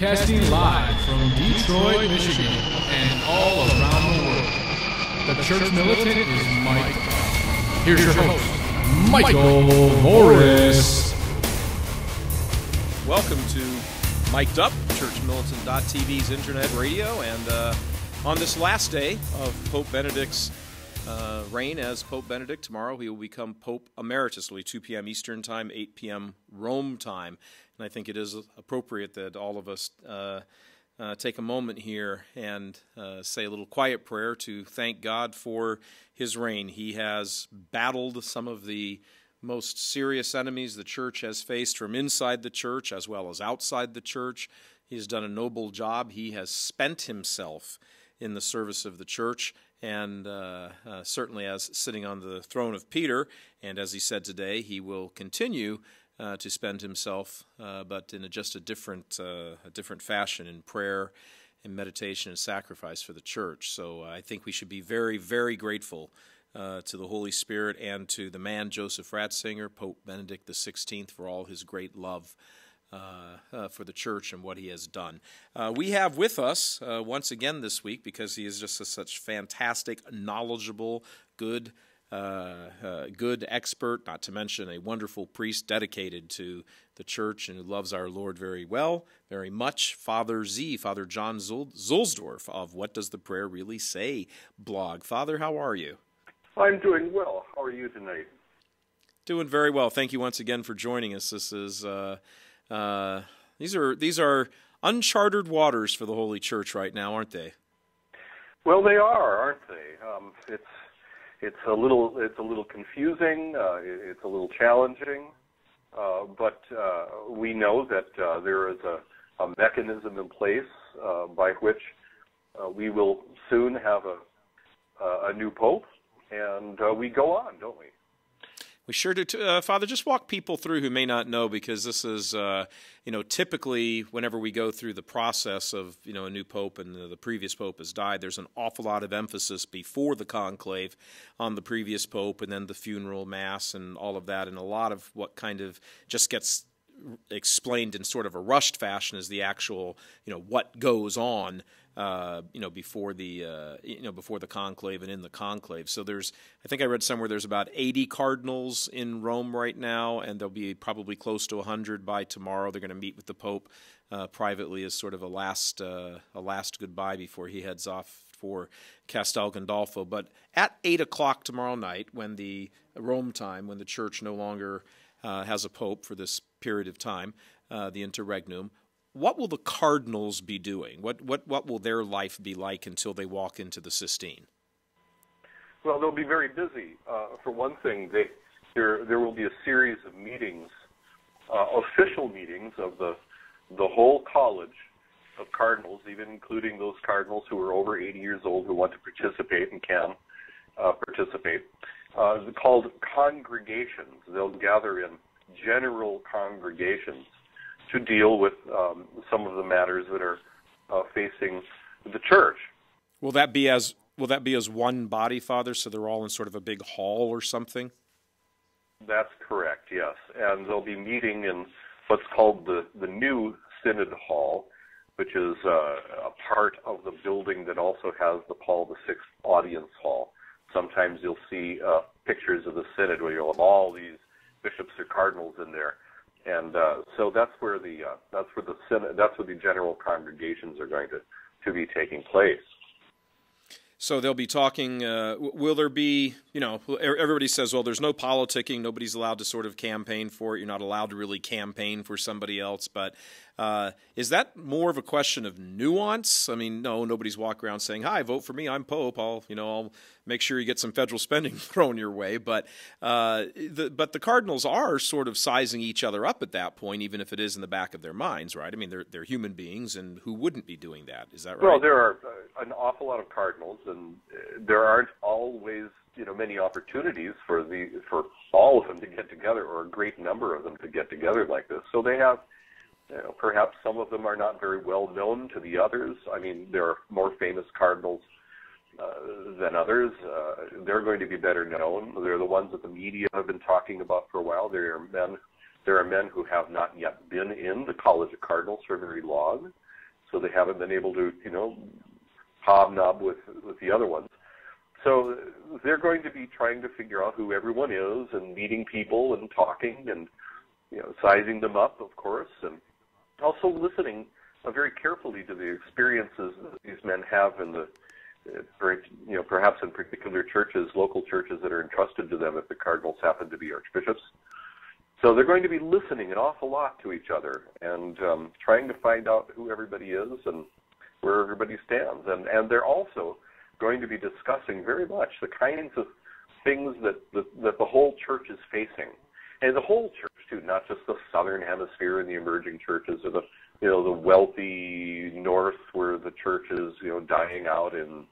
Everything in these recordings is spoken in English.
Broadcasting live from Detroit, Michigan, and all around the world. The Church Militant is Mike. Here's your host, Michael Voris. Welcome to Mic'd Up, ChurchMilitant.tv's internet radio, and uh, on this last day of Pope Benedict's uh, reign as Pope Benedict, tomorrow he will become Pope Emeritus. It'll be 2 p.m. Eastern Time, 8 p.m. Rome time. And I think it is appropriate that all of us uh, uh, take a moment here and uh, say a little quiet prayer to thank God for his reign. He has battled some of the most serious enemies the church has faced from inside the church as well as outside the church. He has done a noble job. He has spent himself in the service of the church, and uh, uh, certainly as sitting on the throne of Peter. And as he said today, he will continue uh, to spend himself, uh, but in a, just a different, uh, a different fashion in prayer and meditation and sacrifice for the church. So uh, I think we should be very, very grateful uh, to the Holy Spirit and to the man Joseph Ratzinger, Pope Benedict XVI, for all his great love. Uh, for the church and what he has done. we have with us once again this week because he is just a, such fantastic, knowledgeable, good good expert, not to mention a wonderful priest dedicated to the church and who loves our Lord very well, very much. Father Z, Father John Zuhlsdorf of What Does the Prayer Really Say blog. Father, how are you? I'm doing well. How are you tonight? Doing very well. Thank you once again for joining us. This is uh, uh, these are these are uncharted waters for the Holy Church right now, aren't they? Well, they are, aren't they? Um, it's it's a little it's a little confusing. Uh, it's a little challenging, uh, but uh, we know that uh, there is a, a mechanism in place uh, by which uh, we will soon have a a new pope, and we go on, don't we? We sure do. Uh, Father, just walk people through who may not know, because this is, uh, you know, typically whenever we go through the process of, you know, a new pope and the, the, previous pope has died, there's an awful lot of emphasis before the conclave on the previous pope and then the funeral mass and all of that, and a lot of what kind of just gets explained in sort of a rushed fashion is the actual, you know, what goes on uh, you know, before the uh, you know before the conclave and in the conclave. So there's, I think I read somewhere there's about 80 cardinals in Rome right now, and there'll be probably close to 100 by tomorrow. They're going to meet with the Pope uh, privately as sort of a last uh, a last goodbye before he heads off for Castel Gandolfo. But at eight o'clock tomorrow night, when the Rome time, when the Church no longer uh, has a pope for this period of time, the interregnum what will the Cardinals be doing? What, what, what will their life be like until they walk into the Sistine? Well, they'll be very busy. Uh, for one thing, they, there, there will be a series of meetings, uh, official meetings of the, the whole college of cardinals, even including those cardinals who are over 80 years old who want to participate and can uh, participate, uh, called congregations. They'll gather in general congregations to deal with um, some of the matters that are uh, facing the church. Will that be as will that be as one body, Father? So they're all in sort of a big hall or something. That's correct. Yes, and they'll be meeting in what's called the the new Synod Hall, which is uh, a part of the building that also has the Paul VI Audience Hall. Sometimes you'll see uh, pictures of the synod where you'll have all these bishops or cardinals in there and uh, so that's where the uh, that's where the that's where the general congregations are going to to be taking place. So they'll be talking. Uh, will there be, you know, everybody says, well, there's no politicking. Nobody's allowed to sort of campaign for it. You're not allowed to really campaign for somebody else. But uh, is that more of a question of nuance? I mean, no, nobody's walking around saying, "Hi, vote for me. I'm Pope. I'll, you know, I'll make sure you get some federal spending thrown your way." But uh, the but the Cardinals are sort of sizing each other up at that point, even if it is in the back of their minds, right? I mean, they're they're human beings, and who wouldn't be doing that? Is that right? Well, there are uh, an awful lot of Cardinals, and uh, there aren't always you know many opportunities for the for all of them to get together, or a great number of them to get together like this. So they have you know, perhaps some of them are not very well known to the others. I mean, there are more famous cardinals uh, than others. Uh, they're going to be better known. They're the ones that the media have been talking about for a while. There are men. There are men who have not yet been in the College of Cardinals for very long. so they haven't been able to, you know, hobnob with with the other ones. So they're going to be trying to figure out who everyone is and meeting people and talking and you know sizing them up, of course, and also listening uh, very carefully to the experiences that these men have in the uh, very, you know, perhaps in particular churches, local churches that are entrusted to them if the cardinals happen to be archbishops. So they're going to be listening an awful lot to each other and um, trying to find out who everybody is and where everybody stands. And, and they're also going to be discussing very much the kinds of things that, that, that the whole church is facing. And the whole church not just the southern hemisphere and the emerging churches or the you know the wealthy north where the church is you know dying out in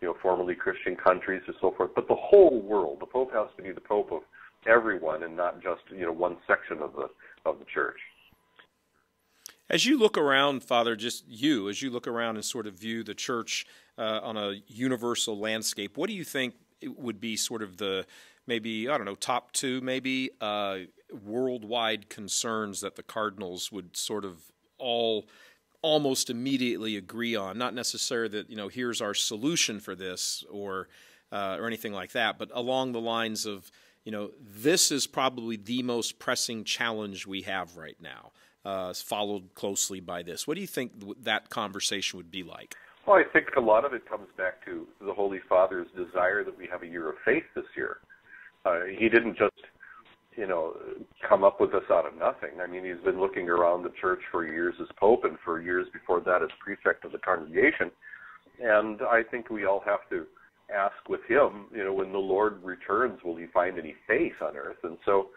you know formerly Christian countries and so forth, but the whole world. The Pope has to be the Pope of everyone and not just you know one section of the of the church. As you look around, Father, just you, as you look around and sort of view the church uh, on a universal landscape, what do you think it would be sort of the maybe I don't know top two maybe uh, worldwide concerns that the cardinals would sort of all almost immediately agree on. Not necessarily that you know here's our solution for this or uh, or anything like that, but along the lines of you know this is probably the most pressing challenge we have right now. Uh, followed closely by this. What do you think that conversation would be like? Well, I think a lot of it comes back to the Holy Father's desire that we have a year of faith this year. Uh, he didn't just you know, come up with this out of nothing. I mean, he's been looking around the church for years as pope and for years before that as prefect of the congregation. And I think we all have to ask with him, you know, when the Lord returns, will he find any faith on earth? And so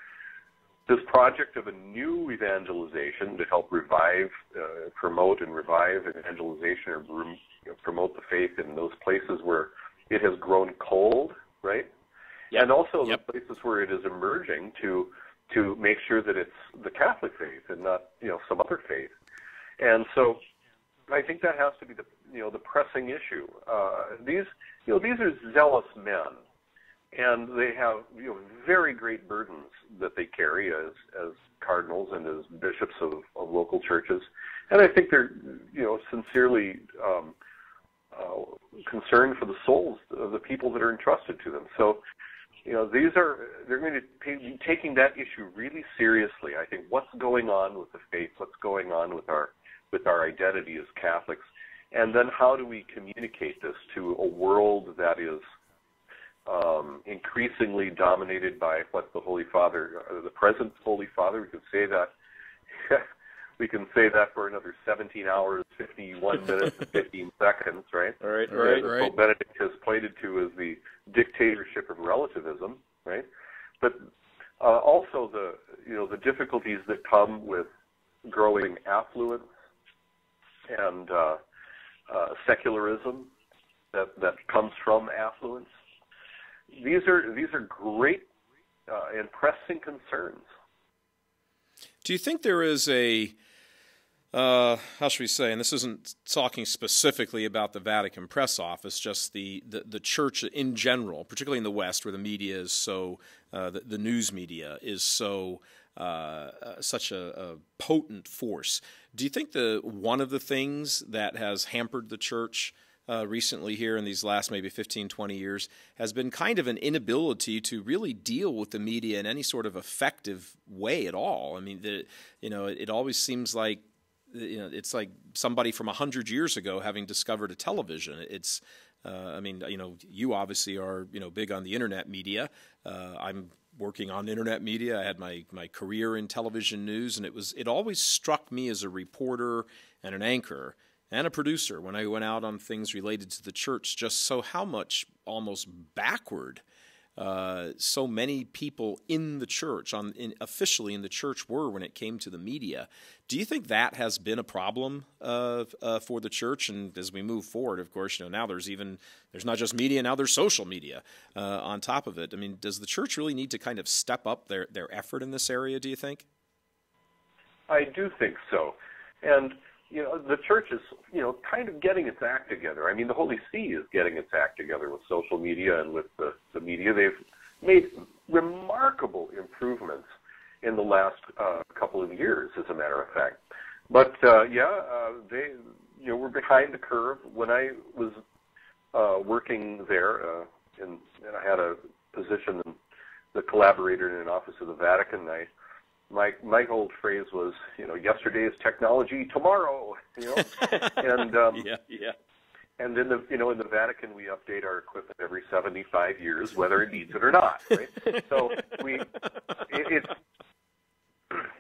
this project of a new evangelization to help revive, uh, promote and revive evangelization or promote the faith in those places where it has grown cold, right? Yep. and also yep. the places where it is emerging to to make sure that it's the Catholic faith and not you know some other faith. And so I think that has to be the you know the pressing issue. Uh, these you know these are zealous men, and they have you know very great burdens that they carry as as cardinals and as bishops of, of local churches. And I think they're you know sincerely um, uh, concerned for the souls of the people that are entrusted to them. So you know, these are they're going to be taking that issue really seriously. I think what's going on with the faith, what's going on with our with our identity as Catholics, and then how do we communicate this to a world that is um, increasingly dominated by what the Holy Father, uh, the present Holy Father, we could say that we can say that for another 17 hours, 51 minutes, and 15 seconds, right? All right, all right, right. Pope Benedict has pointed to as the dictatorship of relativism, right? But uh, also the you know the difficulties that come with growing affluence and uh, uh, secularism that that comes from affluence. These are these are great uh, and pressing concerns. Do you think there is a uh, how should we say, and this isn't talking specifically about the Vatican press office, just the, the, the church in general, particularly in the West, where the media is so, uh, the, the, news media is so, uh, uh, such a, a, potent force. Do you think the one of the things that has hampered the church uh, recently here in these last maybe 15, 20 years has been kind of an inability to really deal with the media in any sort of effective way at all? I mean, the, you know, it, it always seems like you know, it's like somebody from a hundred years ago having discovered a television. It's, uh, I mean, you know, you obviously are, you know, big on the internet media. Uh, I'm working on internet media. I had my my career in television news, and it was it always struck me as a reporter and an anchor and a producer when I went out on things related to the church, just so how much almost backward uh, so many people in the church, on in, officially in the church, were when it came to the media. Do you think that has been a problem uh, uh, for the church? And as we move forward, of course, you know now there's even there's not just media, now there's social media uh, on top of it. I mean, does the church really need to kind of step up their their effort in this area? Do you think? I do think so, and you know, the church is, you know, kind of getting its act together. I mean, the Holy See is getting its act together with social media and with the, the media. They've made remarkable improvements in the last uh, couple of years, as a matter of fact. But uh, yeah, uh, they you know we're behind the curve. When I was uh, working there, uh, in, and I had a position in the collaborator in an office of the Vatican. I my my old phrase was, you know, yesterday is technology, tomorrow. You know, and um, yeah, yeah. And in the you know in the Vatican we update our equipment every 75 years, whether it needs it or not. Right? so we it, it's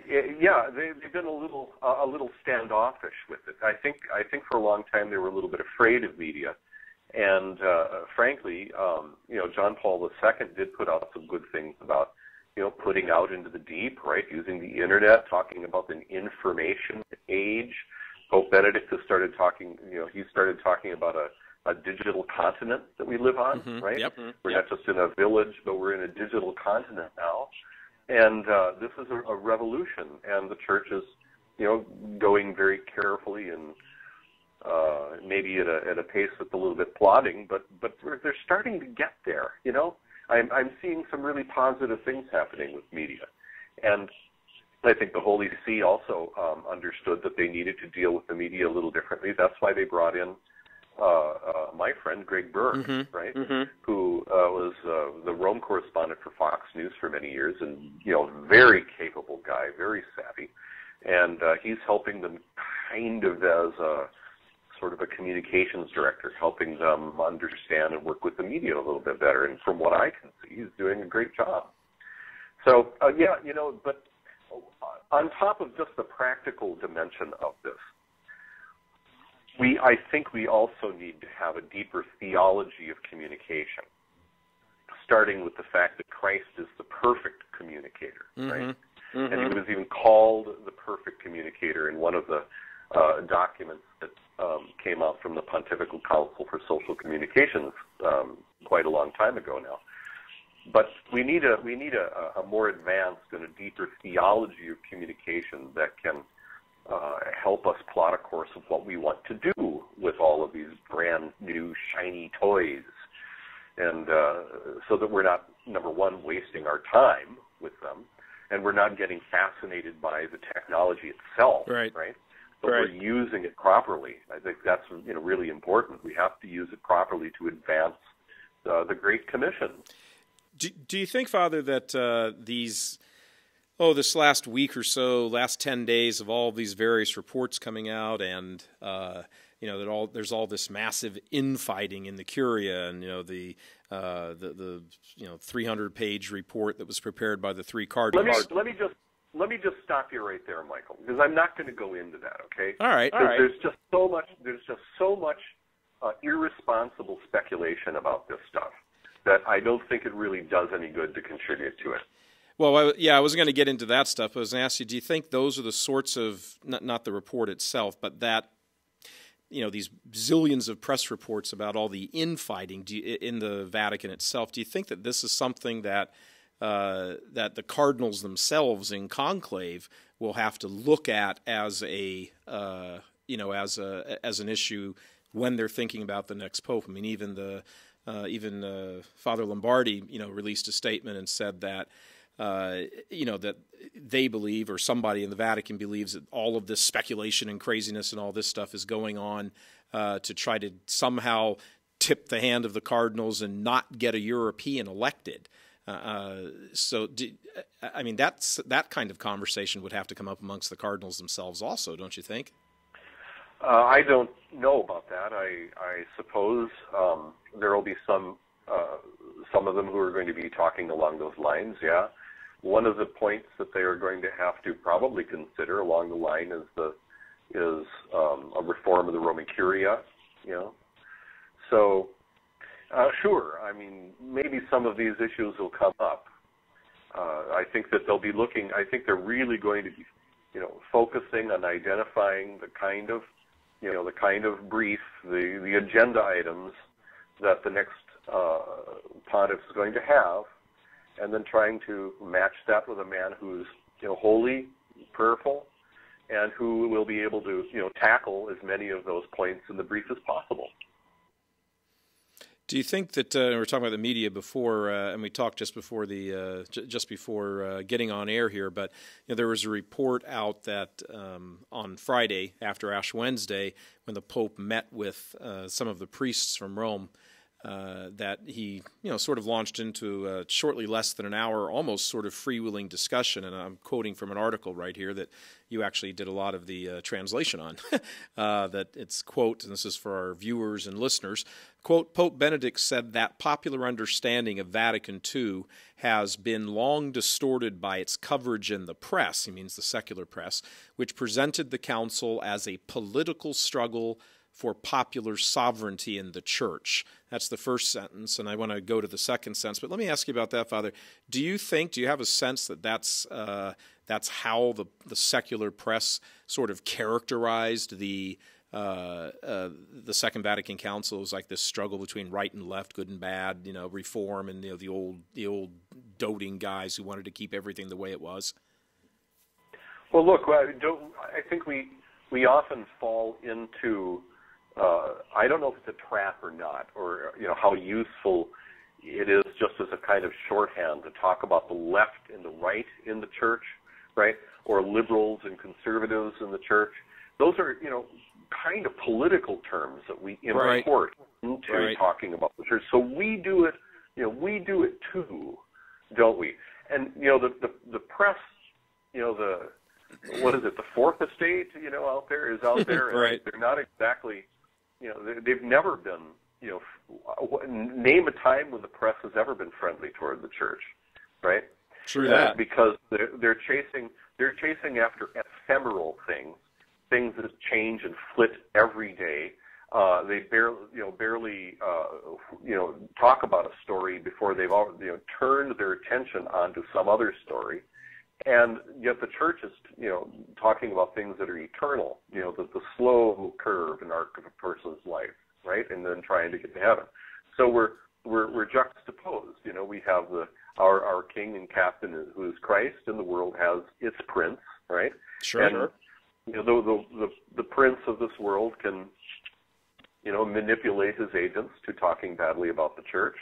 it, yeah they, they've been a little uh, a little standoffish with it. I think I think for a long time they were a little bit afraid of media, and uh, frankly, um, you know John Paul II did put out some good things about you know putting out into the deep, right, using the internet, talking about an information age Pope Benedict has started talking. You know, he started talking about a a digital continent that we live on, mm-hmm. right? Yep. We're yep. not just in a village, but we're in a digital continent now, and uh, this is a, a revolution. And the church is, you know, going very carefully and uh, maybe at a at a pace that's a little bit plodding, but but they're starting to get there. You know, I'm I'm seeing some really positive things happening with media, and I think the Holy See also um, understood that they needed to deal with the media a little differently. That's why they brought in uh, uh, my friend Greg Burke, mm-hmm. right, mm-hmm. who uh, was uh, the Rome correspondent for Fox News for many years, and you know, very capable guy, very savvy, and uh, he's helping them kind of as a sort of a communications director, helping them understand and work with the media a little bit better. And from what I can see, he's doing a great job. So uh, yeah, you know, but on top of just the practical dimension of this, we I think we also need to have a deeper theology of communication, starting with the fact that Christ is the perfect communicator, mm-hmm. right? Mm-hmm. And he was even called the perfect communicator in one of the uh, documents that um, came out from the Pontifical Council for Social Communications um, quite a long time ago now. But we need a we need a, a more advanced and a deeper theology of communication that can uh, help us plot a course of what we want to do with all of these brand new shiny toys, and uh, so that we're not number one wasting our time with them, and we're not getting fascinated by the technology itself, right? Right. But right. we're using it properly. I think that's you know really important. We have to use it properly to advance uh, the Great Commission. Do, do you think, Father, that uh, these, oh, this last week or so, last 10 days of all of these various reports coming out and, uh, you know, that all there's all this massive infighting in the Curia and, you know, the, uh, the, the, you know, 300 page report that was prepared by the three cardinals. Let me, let me just let me just stop you right there, Michael, because I'm not going to go into that. Okay. All right. All right. There's just so much. There's just so much uh, irresponsible speculation about this stuff that I don't think it really does any good to contribute to it. Well, I, yeah, I was going to get into that stuff. I was going to ask you, do you think those are the sorts of not, not the report itself, but that you know these zillions of press reports about all the infighting you, in the Vatican itself? Do you think that this is something that uh, that the cardinals themselves in conclave will have to look at as a uh, you know as a as an issue when they're thinking about the next pope? I mean, even the uh, even uh, Father Lombardi, you know, released a statement and said that, uh, you know, that they believe, or somebody in the Vatican believes, that all of this speculation and craziness and all this stuff is going on to try to somehow tip the hand of the cardinals and not get a European elected. Uh, uh, so, I mean, that's that kind of conversation would have to come up amongst the cardinals themselves, also, don't you think? Uh, I don't know about that. I, I suppose um, there will be some uh, some of them who are going to be talking along those lines. Yeah, one of the points that they are going to have to probably consider along the line is the is um, a reform of the Roman Curia. You know, so uh, sure. I mean, maybe some of these issues will come up. Uh, I think that they'll be looking. I think they're really going to be, you know, focusing on identifying the kind of you know, the kind of brief, the, the agenda items that the next uh, pontiff is going to have, and then trying to match that with a man who's, you know, holy, prayerful, and who will be able to, you know, tackle as many of those points in the brief as possible. Do you think that uh, we were talking about the media before, uh, and we talked just before the uh, j- just before uh, getting on air here? But you know, there was a report out that um, on Friday after Ash Wednesday, when the Pope met with uh, some of the priests from Rome, uh, that he you know sort of launched into a shortly less than an hour, almost sort of freewheeling discussion. And I'm quoting from an article right here that you actually did a lot of the translation on. that it's quote, and this is for our viewers and listeners. Quote: Pope Benedict said that popular understanding of Vatican II has been long distorted by its coverage in the press. He means the secular press, which presented the council as a political struggle for popular sovereignty in the church. That's the first sentence, and I want to go to the second sentence. But let me ask you about that, Father. Do you think, do you have a sense that that's, uh, that's how the, the secular press sort of characterized the, uh, uh, the Second Vatican Council as like this struggle between right and left, good and bad, you know, reform, and you know, the old the old doting guys who wanted to keep everything the way it was. Well, look, I, I think we we often fall into uh, I don't know if it's a trap or not, or you know how useful it is just as a kind of shorthand to talk about the left and the right in the church, right? Or liberals and conservatives in the church. Those are you know kind of political terms that we import right. into right. talking about the church. So we do it, you know, we do it too, don't we? And you know the the, the press, you know the what is it? The fourth estate, you know, out there is out there. right. They're not exactly you know, they've never been, you know, name a time when the press has ever been friendly toward the church, right? True that. Uh, because they're they're chasing they're chasing after ephemeral things, things that change and flit every day. Uh, they barely, you know, barely, uh, you know, talk about a story before they've all, you know, turned their attention onto some other story and yet the church is, you know, talking about things that are eternal, you know, the, the slow curve and arc of a person's life, right? And then trying to get to heaven. So we're we're we're juxtaposed. You know, we have the our our king and captain who is Christ, and the world has its prince, right? Sure. And, you know, the, the the the prince of this world can, you know, manipulate his agents to talking badly about the church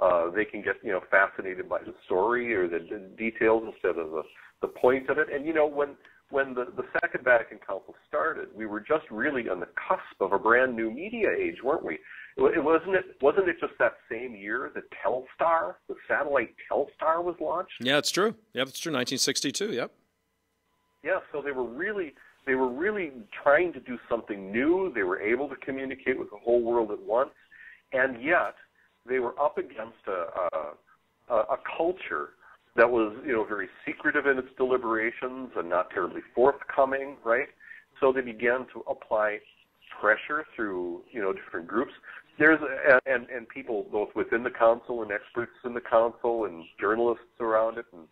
uh, they can get you know fascinated by the story or the, the details instead of the the point of it. And you know when when the, the Second Vatican Council started, we were just really on the cusp of a brand new media age, weren't we? It, wasn't it wasn't it just that same year that Telstar, the satellite Telstar, was launched? Yeah, it's true. Yeah, it's true. 1962. Yep. Yeah, so they were really they were really trying to do something new. They were able to communicate with the whole world at once, and yet they were up against a, a, a culture that was, you know, very secretive in its deliberations and not terribly forthcoming, right? So they began to apply pressure through, you know, different groups. There's a, and and people both within the council and experts in the council and journalists around it and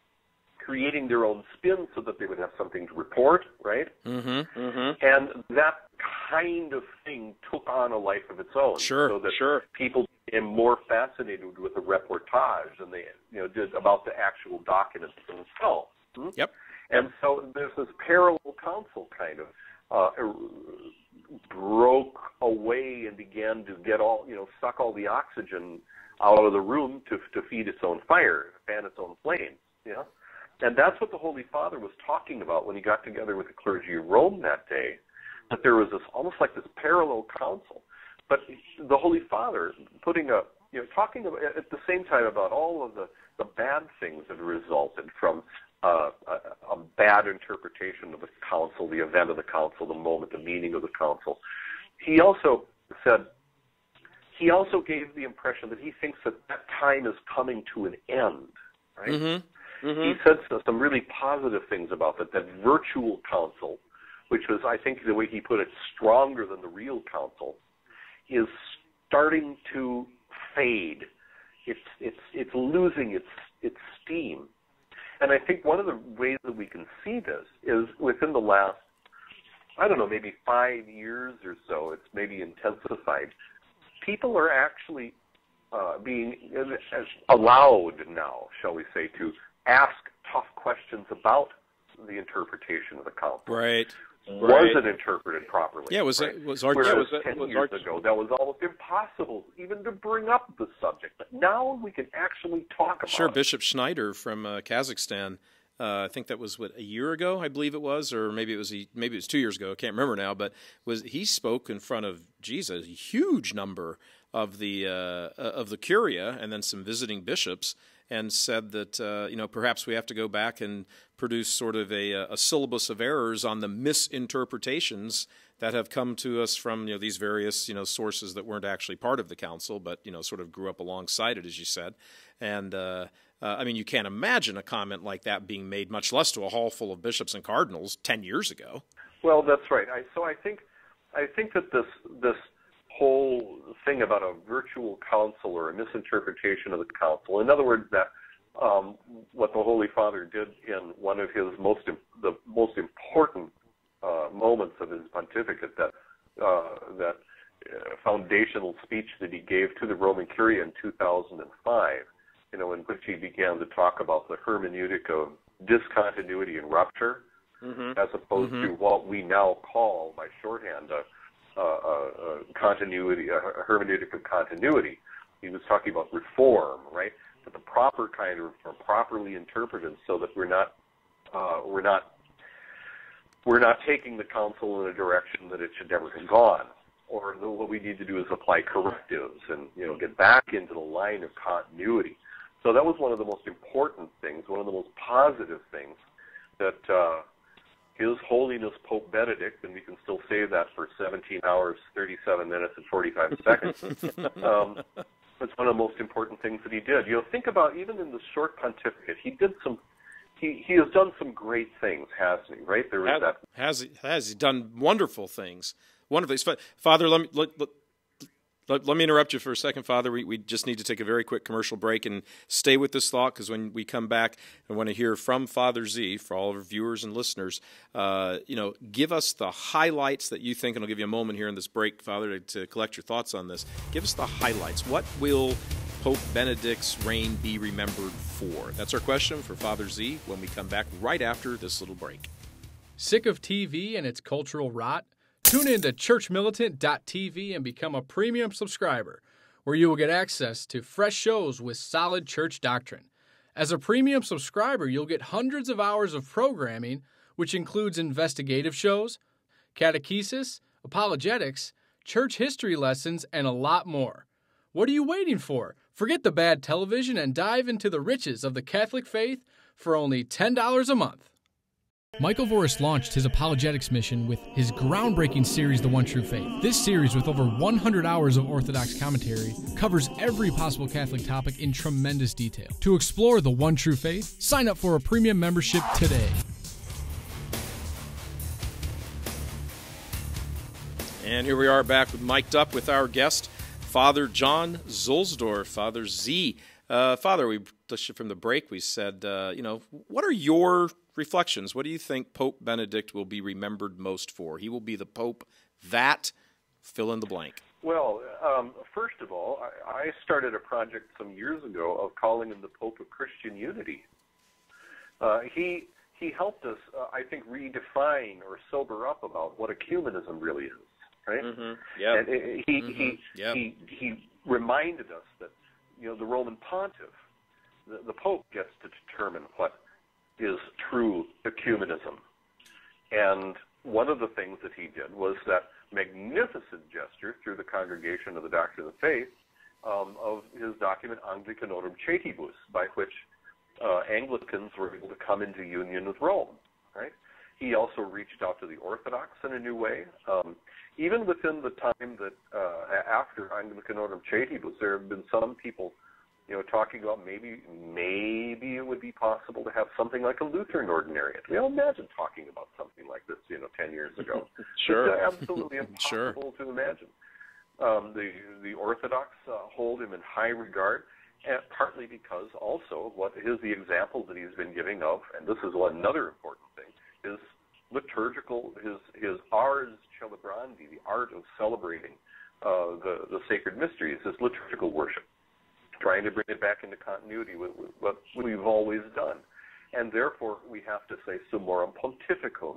creating their own spin so that they would have something to report, right? Mm-hmm, mm-hmm. And that kind of thing took on a life of its own. Sure, so that sure. people became more fascinated with the reportage than they, you know, did about the actual documents themselves. Hmm? Yep. And so there's this parallel council kind of uh, er, broke away and began to get all, you know, suck all the oxygen out of the room to to feed its own fire, fan its own flames. You know, and that's what the Holy Father was talking about when he got together with the clergy of Rome that day that there was this almost like this parallel council. But the Holy Father putting a you know talking about, at the same time about all of the the bad things that resulted from uh, a, a bad interpretation of the council, the event of the council, the moment, the meaning of the council. He also said he also gave the impression that he thinks that that time is coming to an end. Right? Mm-hmm. Mm-hmm. He said some really positive things about that. That virtual council which was, I think, the way he put it, stronger than the real council, is starting to fade. It's it's it's losing its its steam. And I think one of the ways that we can see this is within the last, I don't know, maybe five years or so, it's maybe intensified. People are actually uh, being allowed now, shall we say, to ask tough questions about the interpretation of the council. Right. Was it interpreted properly. Yeah, was right? it was our Whereas was, ten was years our, ago, that was almost impossible even to bring up the subject. But now we can actually talk about Sure, it. Bishop Schneider from uh, Kazakhstan. Uh, I think that was what a year ago, I believe it was, or maybe it was a, maybe it was two years ago. I can't remember now. But was he spoke in front of Jesus, a huge number of the uh, of the curia, and then some visiting bishops, and said that uh, you know perhaps we have to go back and produce sort of a, a syllabus of errors on the misinterpretations that have come to us from you know these various you know sources that weren't actually part of the council, but you know sort of grew up alongside it, as you said. And uh, uh, I mean, you can't imagine a comment like that being made, much less to a hall full of bishops and cardinals ten years ago. Well, that's right. I, so I think I think that this this whole thing about a virtual council or a misinterpretation of the council, in other words, that um, what the Holy Father did in one of his most the most important uh, moments of his pontificate, that uh, that uh, foundational speech that he gave to the Roman Curia in 2005, you know, in which he began to talk about the hermeneutic of discontinuity and rupture, mm-hmm. as opposed mm-hmm. to what we now call, by shorthand, a, a, a continuity, a hermeneutic of continuity. He was talking about reform, right? But the proper kind of reform, properly interpreted, so that we're not uh, we're not we're not taking the council in a direction that it should never have gone. Or what we need to do is apply correctives and you know get back into the line of continuity. So that was one of the most important things, one of the most positive things that uh, His Holiness Pope Benedict, and we can still say that for 17 hours, 37 minutes, and 45 seconds. um, that's one of the most important things that he did. You know, think about even in the short pontificate, he did some he, he has done some great things, hasn't he? Right? There was has, that. Has he, has he done wonderful things? Wonderful things. Father, let me let, let, let, let me interrupt you for a second, Father. We, we just need to take a very quick commercial break and stay with this thought because when we come back, I want to hear from Father Z for all of our viewers and listeners. Uh, you know, give us the highlights that you think, and I'll give you a moment here in this break, Father, to, to collect your thoughts on this. Give us the highlights. What will Pope Benedict's reign be remembered for? That's our question for Father Z when we come back right after this little break. Sick of TV and its cultural rot? Tune in to churchmilitant.tv and become a premium subscriber, where you will get access to fresh shows with solid church doctrine. As a premium subscriber, you'll get hundreds of hours of programming, which includes investigative shows, catechesis, apologetics, church history lessons, and a lot more. What are you waiting for? Forget the bad television and dive into the riches of the Catholic faith for only $10 a month. Michael Voris launched his apologetics mission with his groundbreaking series, The One True Faith. This series, with over 100 hours of Orthodox commentary, covers every possible Catholic topic in tremendous detail. To explore The One True Faith, sign up for a premium membership today. And here we are back with mic'd up with our guest, Father John Zuhlsdorf, Father Z. Uh, Father, we from the break, we said, uh, you know, what are your reflections? What do you think Pope Benedict will be remembered most for? He will be the Pope that fill in the blank. Well, um, first of all, I, I started a project some years ago of calling him the Pope of Christian Unity. Uh, he he helped us, uh, I think, redefine or sober up about what ecumenism really is, right? Mm-hmm. Yeah. And it, he Mhm. he Yep. he he reminded us that you know the Roman Pontiff, the, the Pope gets to determine what is true ecumenism, and one of the things that he did was that magnificent gesture through the Congregation of the Doctrine of the Faith um, of his document Anglicanorum Coetibus, by which uh, Anglicans were able to come into union with Rome. Right? He also reached out to the Orthodox in a new way. Um, even within the time that uh, after Anglicanorum Coetibus, there have been some people, you know, talking about maybe maybe it would be possible to have something like a Lutheran ordinariate. You know, imagine talking about something like this, you know, ten years ago. Sure. It's absolutely Sure. impossible to imagine. Um, the the Orthodox uh, hold him in high regard, and partly because also what is the example that he's been giving of, and this is another important thing, is liturgical his his ars celebrandi, the art of celebrating uh, the the sacred mysteries, his liturgical worship, trying to bring it back into continuity with, with what we've always done, and therefore we have to say summorum pontificum,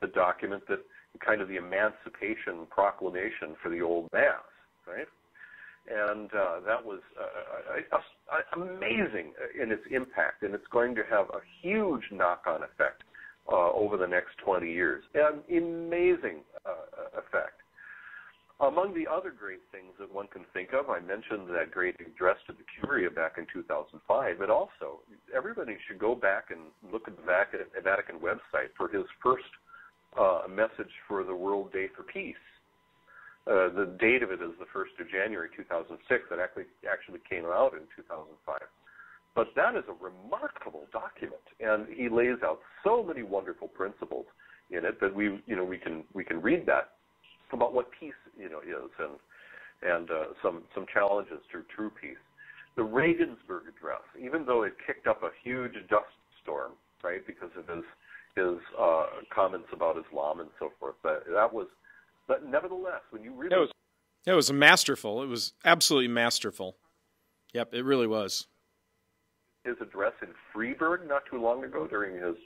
the document that kind of the Emancipation Proclamation for the old mass, right? And uh, that was uh, amazing in its impact, and it's going to have a huge knock-on effect uh, over the next 20 years. An amazing uh, effect. Among the other great things that one can think of, I mentioned that great address to the Curia back in 2005, but also everybody should go back and look at the Vatican website for his first uh, message for the World Day for Peace. Uh, the date of it is the 1st of January 2006. It actually actually came out in 2005. But that is a remarkable document, and he lays out so many wonderful principles in it that we, you know, we can we can read that about what peace, you know, is and and uh, some some challenges to true peace. The Regensburg Address, even though it kicked up a huge dust storm, right, because of his his uh, comments about Islam and so forth, that that was, but nevertheless, when you really it was, it was masterful. It was absolutely masterful. Yep, it really was. His address in Freiburg not too long ago during his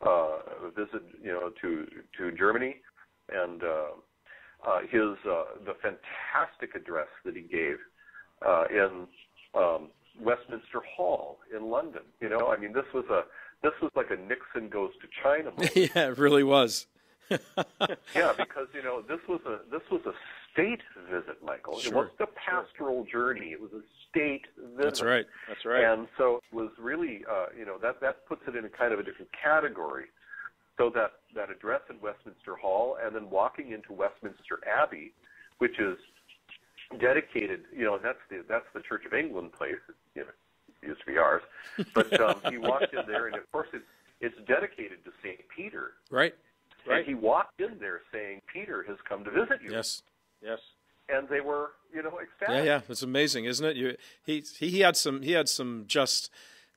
uh, visit, you know, to to Germany, and uh, uh, his uh, the fantastic address that he gave uh, in um, Westminster Hall in London. You know, I mean, this was a this was like a Nixon goes to China. yeah, it really was. yeah, because you know this was a this was a state visit, Michael. Sure. It wasn't a pastoral journey. It was a state visit. That's right. That's right. And so it was really, uh, you know, that that puts it in a kind of a different category so that, that address in Westminster Hall and then walking into Westminster Abbey, which is dedicated, you know, that's the that's the Church of England place. You know, it used to be ours, but um, he walked in there, and of course it's it's dedicated to Saint Peter. Right. Right. And he walked in there saying, "Peter has come to visit you." Yes. Yes. And they were, you know, ecstatic. Yeah, yeah, it's amazing, isn't it? You, he he had some he had some just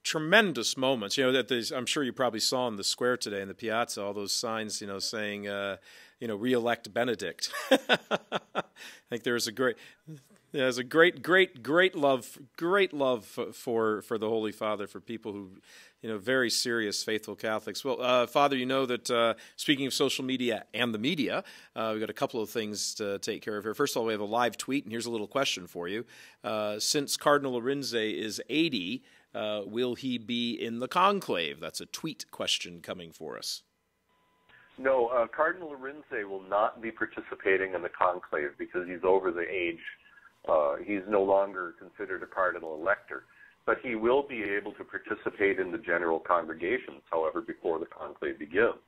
tremendous moments. You know that I'm sure you probably saw in the square today in the piazza all those signs, you know, saying, uh, you know, re-elect Benedict. I think there's a great, there's a great, great, great love, great love for for the Holy Father for people who, you know, very serious faithful Catholics. Well, uh, Father, you know that uh, speaking of social media and the media, uh, we've got a couple of things to take care of here. First of all, we have a live tweet, and here's a little question for you. Uh, since Cardinal Arinze is 80. Uh, will he be in the conclave? That's a tweet question coming for us. No, uh, Cardinal Arinze will not be participating in the conclave because he's over the age. Uh, he's no longer considered a cardinal elector. But he will be able to participate in the general congregations, however, before the conclave begins.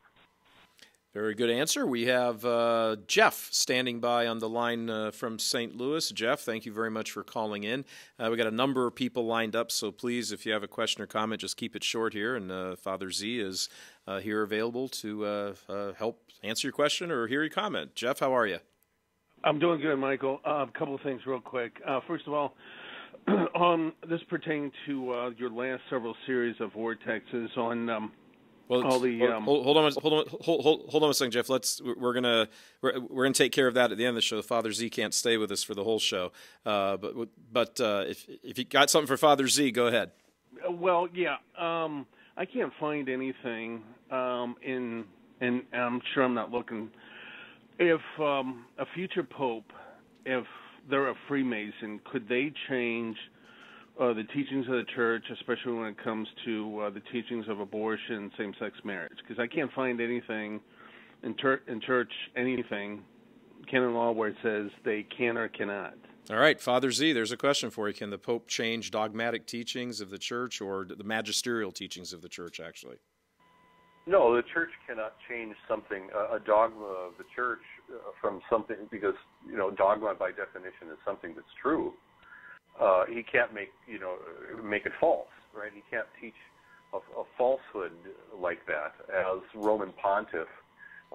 Very good answer. We have uh, Jeff standing by on the line uh, from St. Louis. Jeff, thank you very much for calling in. Uh, we got a number of people lined up, so please, if you have a question or comment, just keep it short here. And uh, Father Z is uh, here available to uh, help answer your question or hear your comment. Jeff, how are you? I'm doing good, Michael. a couple of things, real quick. first of all, um, this pertaining to your last several series of vortexes on. Um, well, all the um, hold, hold, on, hold on, hold, hold, hold on a second, Jeff. Let's we're gonna we're, we're gonna take care of that at the end of the show. Father Z can't stay with us for the whole show, uh, but but uh, if if you got something for Father Z, go ahead. Uh, well, yeah, um, I can't find anything um, in, and I'm sure I'm not looking. If um, a future pope, if they're a Freemason, could they change? Uh, the teachings of the church, especially when it comes to uh, the teachings of abortion, same-sex marriage, because I can't find anything in, ter- in church, anything, canon law, where it says they can or cannot. All right, Father Z, there's a question for you. Can the Pope change dogmatic teachings of the church or the magisterial teachings of the church, actually? No, the church cannot change something, uh, a dogma of the church, uh, from something, because, you know, dogma by definition is something that's true uh, he can't make you know make it false, right? He can't teach a, a falsehood like that as Roman pontiff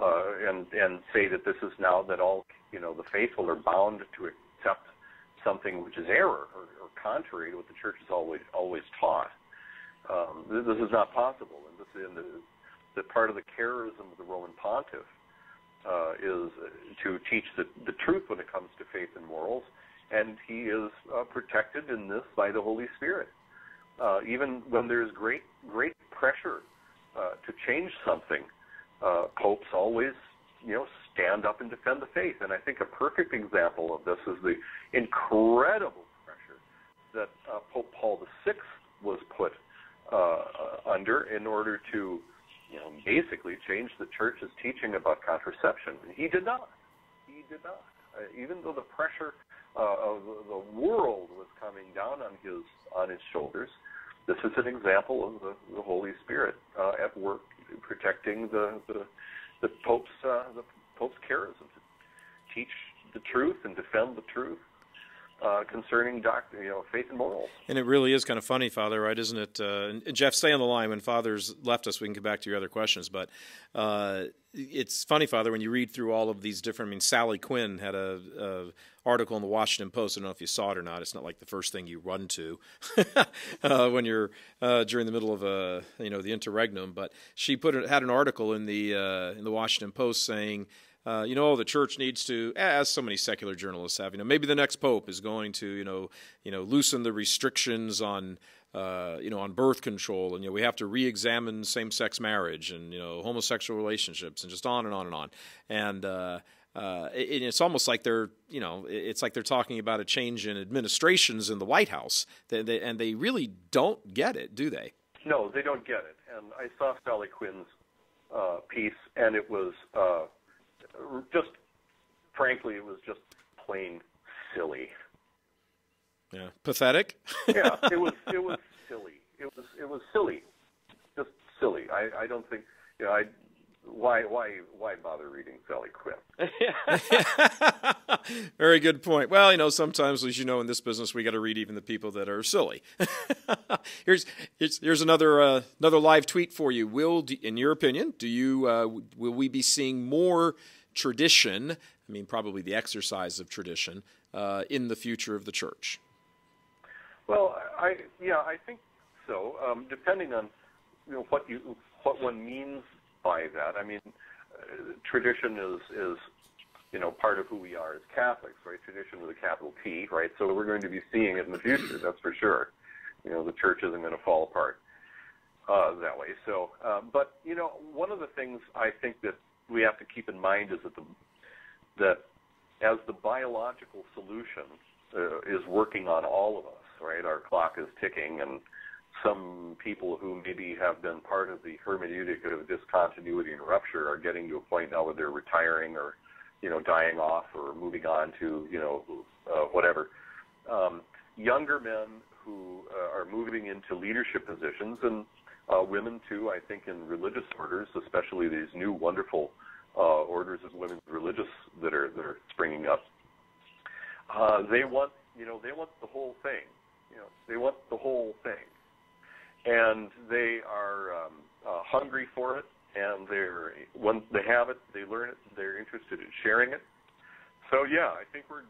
uh, and and say that this is now that all you know the faithful are bound to accept something which is error or, or contrary to what the church has always always taught. Um, this, this is not possible, and this and the, the part of the charism of the Roman pontiff uh, is to teach the, the truth when it comes to faith and morals and he is uh, protected in this by the Holy Spirit. Uh, even when there's great great pressure uh, to change something, uh, popes always, you know, stand up and defend the faith. And I think a perfect example of this is the incredible pressure that uh, Pope Paul VI was put uh, under in order to, you know, basically change the church's teaching about contraception. And he did not. He did not. Even though the pressure uh, of the world was coming down on his on his shoulders, this is an example of the, the Holy Spirit uh, at work protecting the the, the Pope's uh, the Pope's charism to teach the truth and defend the truth uh, concerning doctrine, you know, faith and morals. And it really is kind of funny, Father, right? Isn't it? Uh, and Jeff, stay on the line. When Father's left us, we can get back to your other questions. But uh, it's funny, Father, when you read through all of these different. I mean, Sally Quinn had a, a, article in the Washington Post. I don't know if you saw it or not. It's not like the first thing you run to uh, when you're uh, during the middle of a you know the interregnum. But she put had an article in the uh, in the Washington Post saying uh, you know, the church needs to, as so many secular journalists have, you know, maybe the next pope is going to, you know, you know, loosen the restrictions on, uh, you know, on birth control, and you know, we have to re-examine same-sex marriage and you know, homosexual relationships, and just on and on and on, and. Uh, uh, it, it's almost like they're, you know, it's like they're talking about a change in administrations in the White House, they, they, and they really don't get it, do they? No, they don't get it. And I saw Sally Quinn's uh, piece, and it was uh, just frankly, it was just plain silly. Yeah, pathetic. yeah, it was. It was silly. It was. It was silly. Just silly. I. I don't think. You know, I. Why. Why. Why bother reading Sally Quinn? Very good point. Well, you know, sometimes, as you know, in this business, we got to read even the people that are silly. here's, here's here's another uh, another live tweet for you. Will, in your opinion, do you uh, will we be seeing more tradition, I mean, probably the exercise of tradition, uh, in the future of the church? Well, I yeah, I think so. Um, depending on you know what you what one means by that. I mean, uh, tradition is is you know part of who we are as Catholics, right? Tradition with a capital T, right? So we're going to be seeing it in the future. That's for sure. You know, the church isn't going to fall apart uh, that way. So, uh, but you know, one of the things I think that we have to keep in mind is that the that as the biological solution uh, is working on all of us, right? Our clock is ticking, and some people who maybe have been part of the hermeneutic of discontinuity and rupture are getting to a point now where they're retiring or, you know, dying off or moving on to, you know, uh, whatever. Um, younger men who uh, are moving into leadership positions and uh, women too. I think in religious orders, especially these new wonderful uh, orders of women's religious that are that are springing up. Uh, they want you know they want the whole thing. You know they want the whole thing, and they are um, uh, hungry for it. And they're when they have it, they learn it. They're interested in sharing it. So yeah, I think we're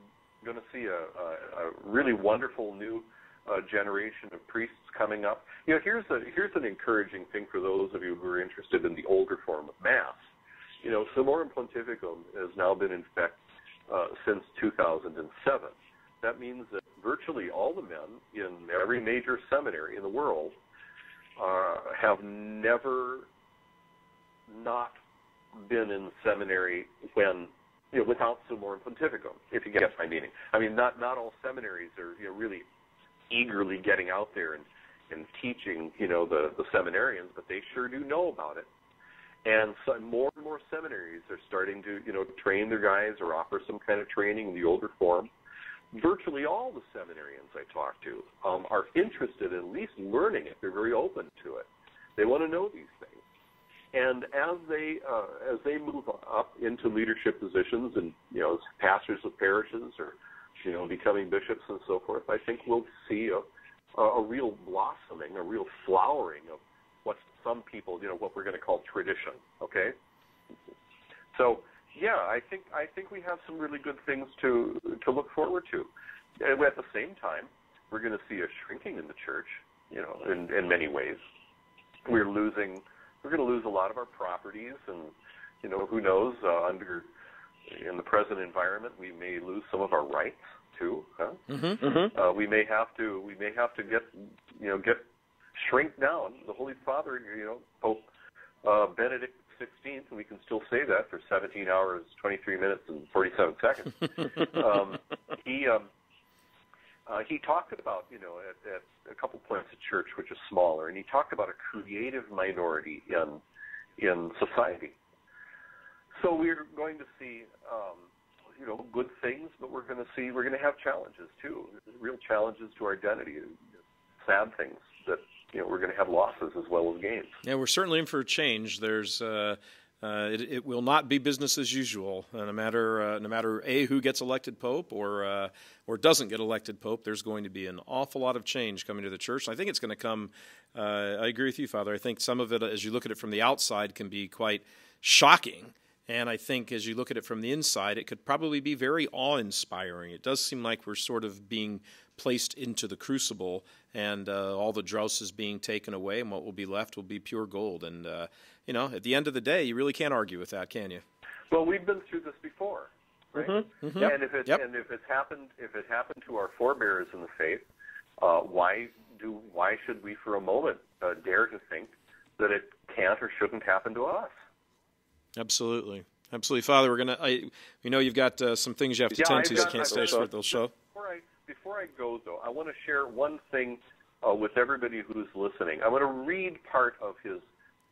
going to see a, a, a really wonderful new uh, generation of priests coming up. You know, here's a here's an encouraging thing for those of you who are interested in the older form of mass. You know, Summorum Pontificum has now been in effect uh, since 2007. That means that virtually all the men in every major seminary in the world uh, have never not been in seminary when you know, without Summorum Pontificum, if you get my meaning. I mean, not not all seminaries are you know, really eagerly getting out there and and teaching, you know, the the seminarians, but they sure do know about it. And so more and more seminaries are starting to, you know, train their guys or offer some kind of training in the older form. Virtually all the seminarians I talk to um, are interested in at least learning it. They're very open to it. They want to know these things. And as they uh, as they move up into leadership positions and you know as pastors of parishes or you know, becoming bishops and so forth, I think we'll see a, a real blossoming, a real flowering of what some people, you know, what we're going to call tradition. Okay. So yeah, I think I think we have some really good things to to look forward to. And at the same time, we're going to see a shrinking in the church. You know, in in many ways, we're losing. We're going to lose a lot of our properties, and you know, who knows? Uh, under in the present environment, we may lose some of our rights too. Huh? Mm-hmm, mm-hmm. Uh, we may have to we may have to get you know get shrink down. The Holy Father, you know, Pope uh, Benedict XVI, and we can still say that for 17 hours, 23 minutes, and 47 seconds. um, he um, uh, he talked about, you know, at, at a couple points at church, which is smaller, and he talked about a creative minority in in society. So we're going to see, um, you know, good things, but we're going to see we're going to have challenges too, real challenges to our identity, sad things that you know we're going to have losses as well as gains. Yeah, we're certainly in for a change. There's. Uh, uh, it, it, will not be business as usual. Uh, no matter uh, no matter a who gets elected pope or uh, or doesn't get elected pope, there's going to be an awful lot of change coming to the church. I think it's going to come. Uh, I agree with you, Father. I think some of it, as you look at it from the outside, can be quite shocking. And I think as you look at it from the inside, it could probably be very awe inspiring. It does seem like we're sort of being placed into the crucible, and uh, all the dross is being taken away, and what will be left will be pure gold. And uh, you know, at the end of the day, you really can't argue with that, can you? Well, we've been through this before, right? Mm-hmm. Mm-hmm. And if it yep. and if it's happened if it happened to our forebears in the faith, uh, why do why should we for a moment uh, dare to think that it can't or shouldn't happen to us? Absolutely. Absolutely, Father. We're gonna. I, we know you've got uh, some things you have to yeah, tend I've to. Got, so can't I've stay short. They'll show. Before I before I go though, I want to share one thing uh, with everybody who's listening. I want to read part of his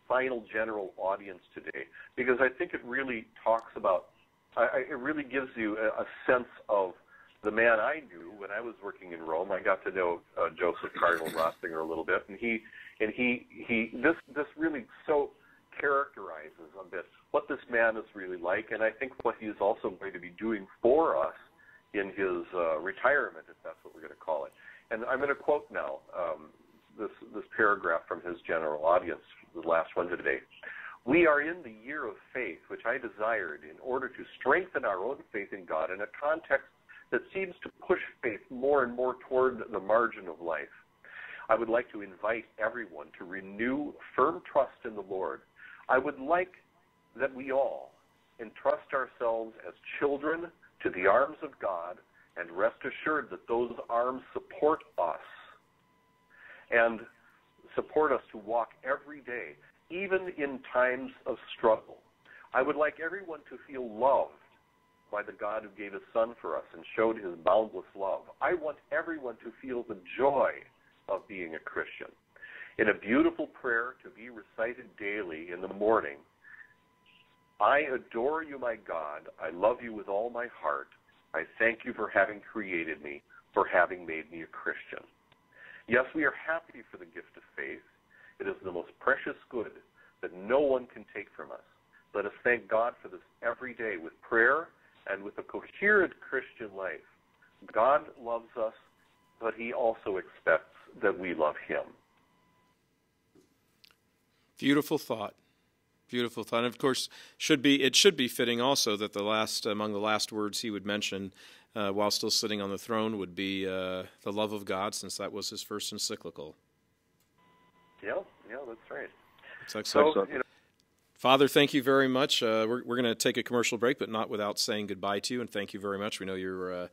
final general audience today because I think it really talks about. I, it really gives you a, a sense of the man I knew when I was working in Rome. I got to know uh, Joseph Cardinal Ratzinger a little bit, and he and he he this this really so characterizes a bit what this man is really like, and I think what he is also going to be doing for us in his uh, retirement, if that's what we're going to call it. And I'm going to quote now um, this this paragraph from his general audience, the last one today. We are in the year of faith, which I desired in order to strengthen our own faith in God in a context that seems to push faith more and more toward the margin of life. I would like to invite everyone to renew firm trust in the Lord. I would like that we all entrust ourselves as children to the arms of God and rest assured that those arms support us and support us to walk every day, even in times of struggle. I would like everyone to feel loved by the God who gave his Son for us and showed his boundless love. I want everyone to feel the joy of being a Christian. In a beautiful prayer to be recited daily in the morning, I adore you, my God. I love you with all my heart. I thank you for having created me, for having made me a Christian. Yes, we are happy for the gift of faith. It is the most precious good that no one can take from us. Let us thank God for this every day with prayer and with a coherent Christian life. God loves us, but He also expects that we love Him. Beautiful thought. Beautiful thought. And of course, should be it should be fitting also that the last among the last words he would mention uh, while still sitting on the throne would be uh, the love of God, since that was his first encyclical. Yeah, yeah, that's right. That's excellent. So, you know, Father, thank you very much. Uh, we're we're going to take a commercial break, but not without saying goodbye to you and thank you very much. We know you're uh,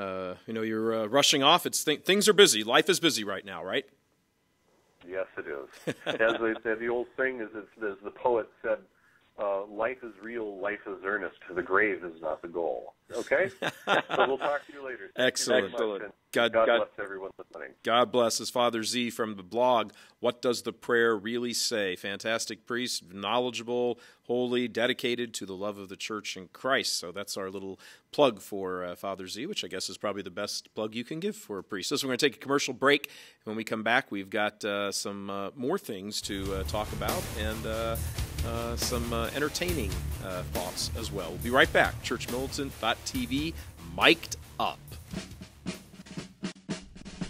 uh, you know you're uh, rushing off. It's th- things are busy. Life is busy right now, right? Yes, it is. as they said, the old thing is, as the poet said, uh, life is real, life is earnest. The grave is not the goal. Okay? so we'll talk to you later. Excellent. You God, God, God, bless everyone listening. God bless. As Father Z from the blog, What Does the Prayer Really Say? Fantastic priest, knowledgeable, holy, dedicated to the love of the church and Christ. So that's our little plug for uh, Father Z, which I guess is probably the best plug you can give for a priest. So we're going to take a commercial break. When we come back, we've got uh, some uh, more things to uh, talk about and uh, uh, some entertaining thoughts as well. We'll be right back. ChurchMilitant.tv, mic'd up.